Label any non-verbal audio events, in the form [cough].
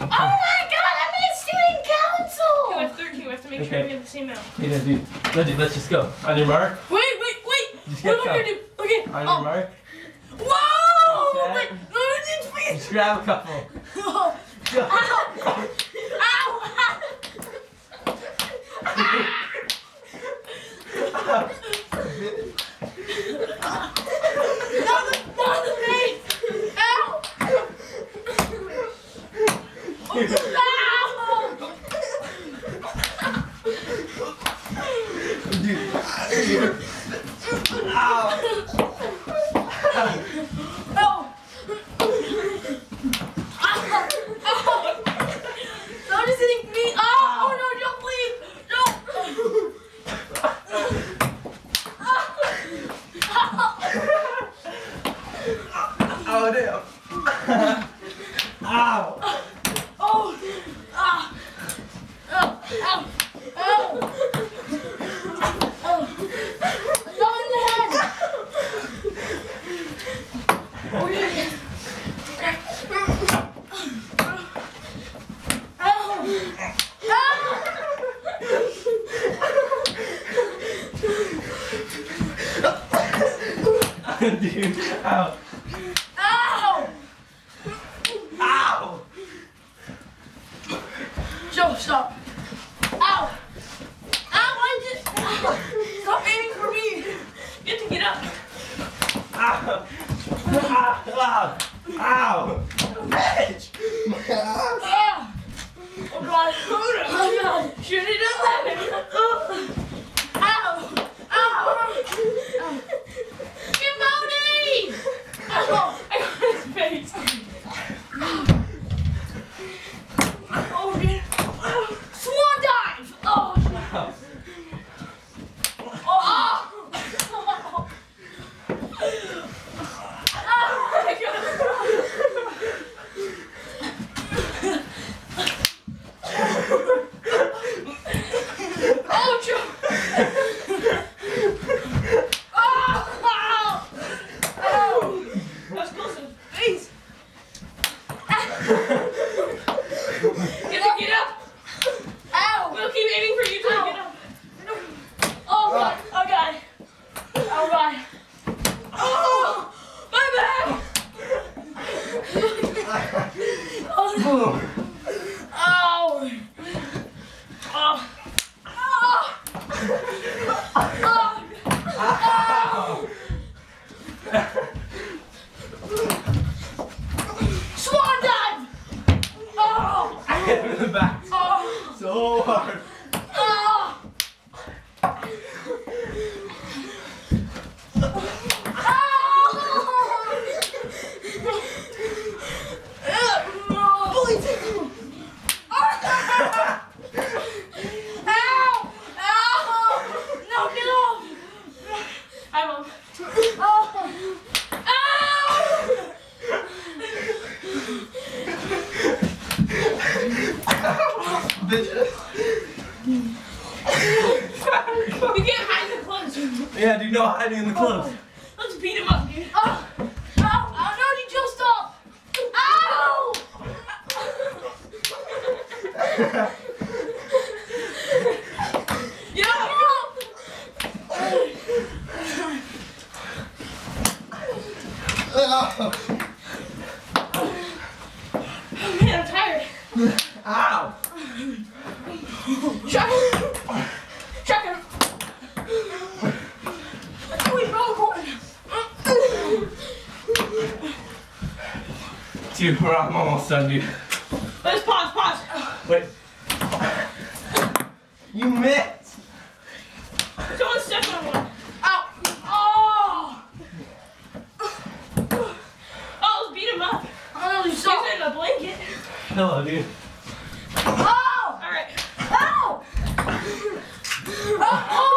Oh my god, I'm in student council! We have 13. We have to make sure Okay. we get the same amount. Okay, let's do. Let's just go. On your mark. Wait, wait, wait! Just What am I gonna do? Okay. On your Oh. mark. Whoa! Wait, no, it's please. Just grab a couple. [laughs] Oh. [laughs] Ow! Go. Ow! Not the, not the face! Ow! Ow! Dude. Ow! Don't just hitting me! Oh, oh no, don't please! Don't! Oh damn. Ow. Oh! Ah! Ow! Ow! Ow! Oh! Not in the head! Oh, yeah. Ow! Ow! [laughs] Dude. Ow. Ow! Ow. Joe, stop! Ow! Ow! I just. Stop aiming for me! You have to get up! Ow. Ow. Ow. Ow. Bitch. Ah! Oh god! Oh god! Should have done that! Ow! Ow! Kimoni! Ow! I got his face! Oh dear! Swan dive! Oh! Ow. Oh! Oh! Oh my god! Oh, Joe! Oh, wow! Oh! That's close to his face. Get up, get up! Ow! We'll keep aiming for you till you get up. Oh, God. Oh, God. Oh, God. Oh! My back! Oh, Boom. Ow! Oh! Oh! Oh! Ow. Swan dive! Oh! I hit him in the back Oh! So hard. Oh! Ow! Ow! Ow! No, get off! I won't. Oh! Ow! Bitches. You can't hide in the clothes. Yeah, dude, no hiding in the clothes. Let's beat him up, dude. Oh! Ow! Ow! No, you just stop! Ow! Yeah! Oh, man, I'm tired. Ow. Chuck Chuck him! Wait, wrong one! Dude, we're I'm almost done, dude. Let's pause, pause. Wait. You missed. Someone step on one. Ow! Oh! Oh, let's beat him up. Oh, you saw- He's in a blanket. Hello, dude. Alright. Oh! oh!